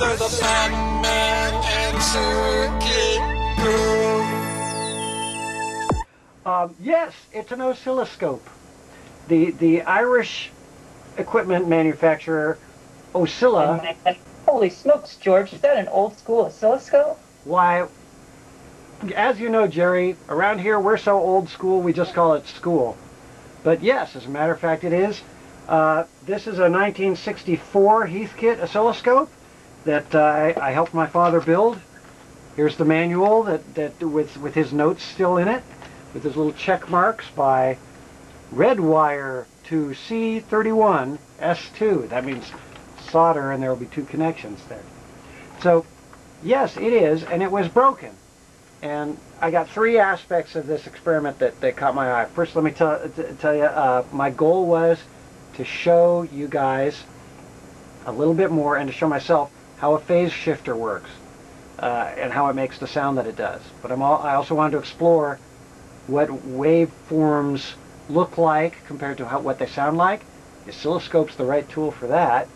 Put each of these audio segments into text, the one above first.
The Sandman and Circuit Girl. Um, yes, it's an oscilloscope. The the Irish equipment manufacturer Oscilla. Holy smokes, George! Is that an old school oscilloscope? Why, as you know, Jeri, around here we're so old school we just call it school. But yes, as a matter of fact, it is. Uh, this is a 1964 Heathkit oscilloscope that uh, I, I helped my father build. Here's the manual that, that with with his notes still in it, with his little check marks by red wire to C31 S2. That means solder, and there will be two connections there. So, yes, it is, and it was broken. And I got three aspects of this experiment that, that caught my eye. First, let me tell, tell you, uh, my goal was to show you guys a little bit more and to show myself how a phase shifter works uh, and how it makes the sound that it does. But I'm all, I also wanted to explore what waveforms look like compared to how, what they sound like. The oscilloscope's the right tool for that.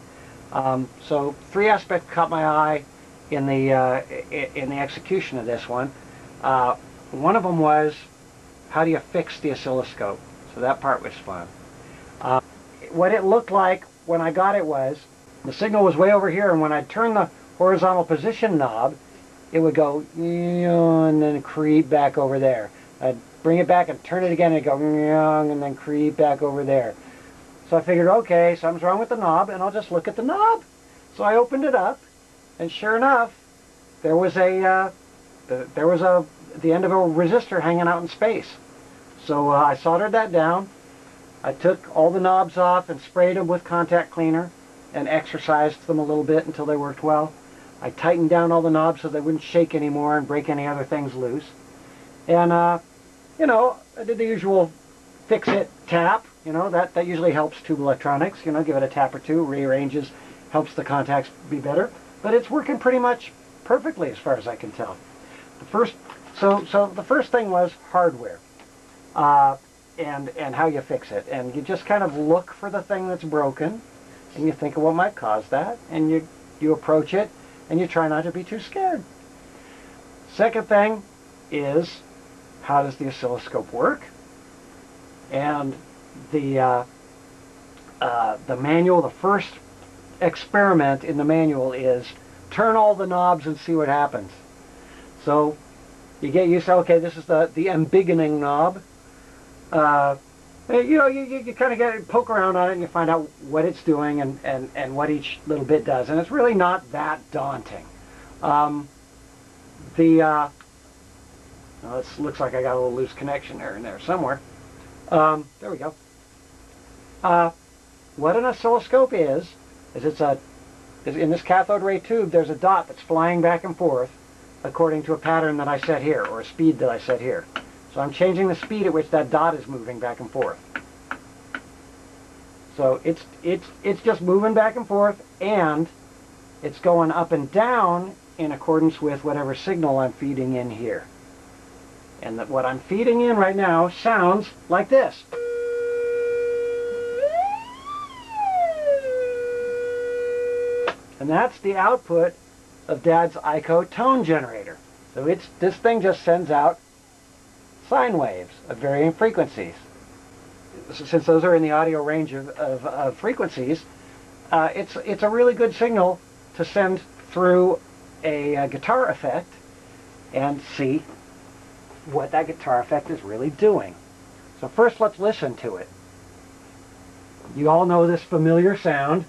Um, so three aspects caught my eye in the uh, in the execution of this one. Uh, one of them was how do you fix the oscilloscope? So that part was fun. Uh, what it looked like when I got it was the signal was way over here, and when I turned the horizontal position knob, it would go and then creep back over there. I'd bring it back and turn it again, and go and then creep back over there. So I figured, okay, something's wrong with the knob, and I'll just look at the knob. So I opened it up, and sure enough, there was a uh, there was a the end of a resistor hanging out in space. So uh, I soldered that down. I took all the knobs off and sprayed them with contact cleaner and exercised them a little bit until they worked well. I tightened down all the knobs so they wouldn't shake anymore and break any other things loose. And, uh, you know, I did the usual fix it, tap, you know, that, that usually helps tube electronics, you know, give it a tap or two, rearranges, helps the contacts be better. But it's working pretty much perfectly as far as I can tell. The first, so, so the first thing was hardware. Uh, and, and how you fix it. And you just kind of look for the thing that's broken, and you think of what might cause that, and you, you approach it, and you try not to be too scared. Second thing is, how does the oscilloscope work? And the, uh, uh, the manual, the first experiment in the manual is turn all the knobs and see what happens. So you get used to, okay, this is the, the embiggening knob. Uh, you know, you, you, you kind of get poke around on it and you find out what it's doing and, and, and what each little bit does. And it's really not that daunting. Um, the, uh, well, this looks like I got a little loose connection there and there somewhere. Um, there we go. Uh, what an oscilloscope is, is it's a, is in this cathode ray tube, there's a dot that's flying back and forth according to a pattern that I set here, or a speed that I set here. So I'm changing the speed at which that dot is moving back and forth. So it's, it's, it's just moving back and forth, and it's going up and down in accordance with whatever signal I'm feeding in here. And that what I'm feeding in right now sounds like this. And that's the output of Dad's EICO tone generator. So it's this thing just sends out sine waves of varying frequencies. Since those are in the audio range of, of, of frequencies, uh, it's, it's a really good signal to send through a, a guitar effect and see what that guitar effect is really doing. So first let's listen to it. You all know this familiar sound.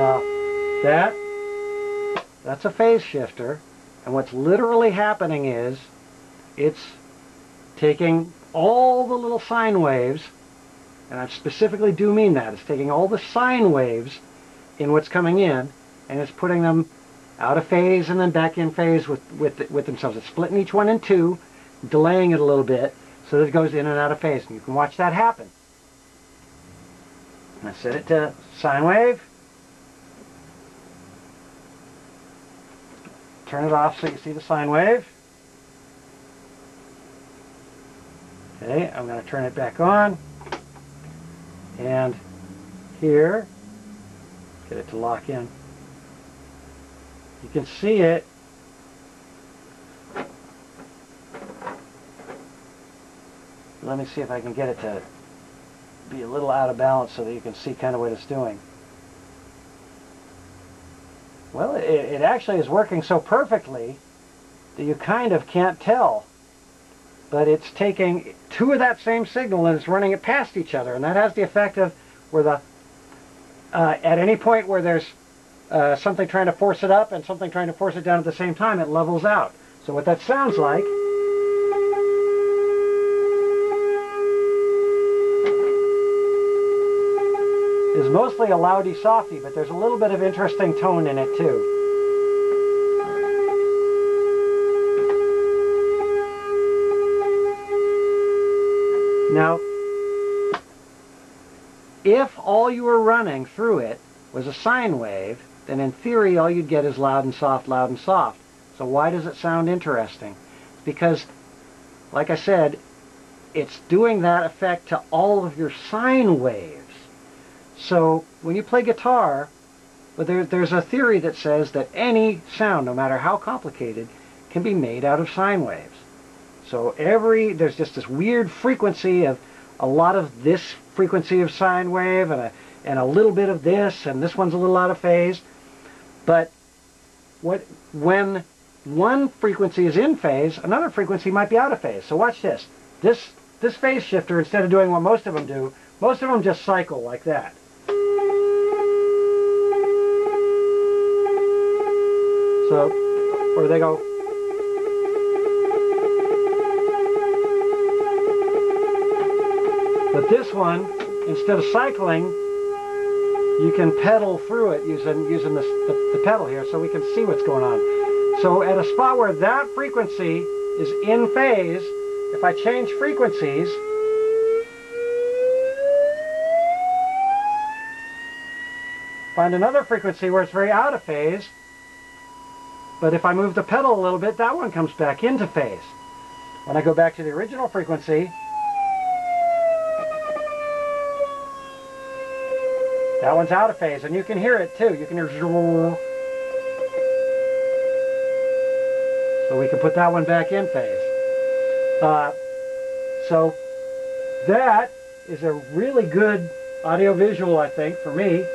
Now, that, that's a phase shifter, and what's literally happening is, it's taking all the little sine waves, and I specifically do mean that, it's taking all the sine waves in what's coming in, and it's putting them out of phase and then back in phase with, with, with themselves. It's splitting each one in two, delaying it a little bit so that it goes in and out of phase. And you can watch that happen. I set it to sine wave. Turn it off so you see the sine wave. Okay, I'm going to turn it back on. And here, get it to lock in. You can see it. Let me see if I can get it to be a little out of balance so that you can see kind of what it's doing. Well, it, it actually is working so perfectly that you kind of can't tell. But it's taking two of that same signal and it's running it past each other. And that has the effect of where the, uh, at any point where there's uh, something trying to force it up and something trying to force it down at the same time, it levels out. So what that sounds like is mostly a loudy softy, but there's a little bit of interesting tone in it too. Now, if all you were running through it was a sine wave, then in theory all you'd get is loud and soft, loud and soft. So why does it sound interesting? Because, like I said, it's doing that effect to all of your sine waves. So when you play guitar, but there, there's a theory that says that any sound, no matter how complicated, can be made out of sine waves. So every, there's just this weird frequency of a lot of this frequency of sine wave and a, and a little bit of this, and this one's a little out of phase. But what, when one frequency is in phase, another frequency might be out of phase. So watch this. This, this phase shifter, instead of doing what most of them do, most of them just cycle like that. So, or they go But this one, instead of cycling, you can pedal through it using, using the, the, the pedal here so we can see what's going on. So at a spot where that frequency is in phase, if I change frequencies, find another frequency where it's very out of phase, but if I move the pedal a little bit, that one comes back into phase. When I go back to the original frequency, That one's out of phase, and you can hear it too. You can hear So we can put that one back in phase. Uh, so that is a really good audio-visual, I think, for me.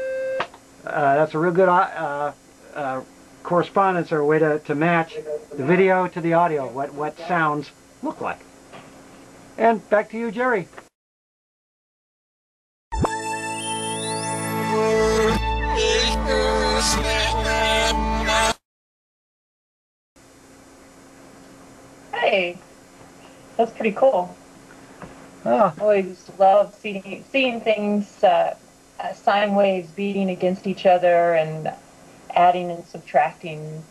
Uh, that's a real good uh, uh, correspondence or a way to, to match the video to the audio, what, what sounds look like. And back to you, Jeri. Hey, that's pretty cool. Oh, I Always love seeing seeing things, uh, uh, sine waves beating against each other and adding and subtracting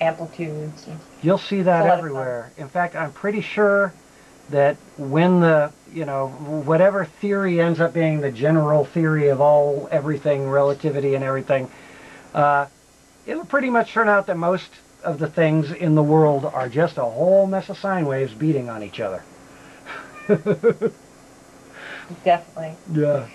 amplitudes. You'll see that a lot of everywhere. In fact, I'm pretty sure that when the, you know, whatever theory ends up being the general theory of all everything, relativity and everything, uh, it'll pretty much turn out that most of the things in the world are just a whole mess of sine waves beating on each other. Definitely. yeah.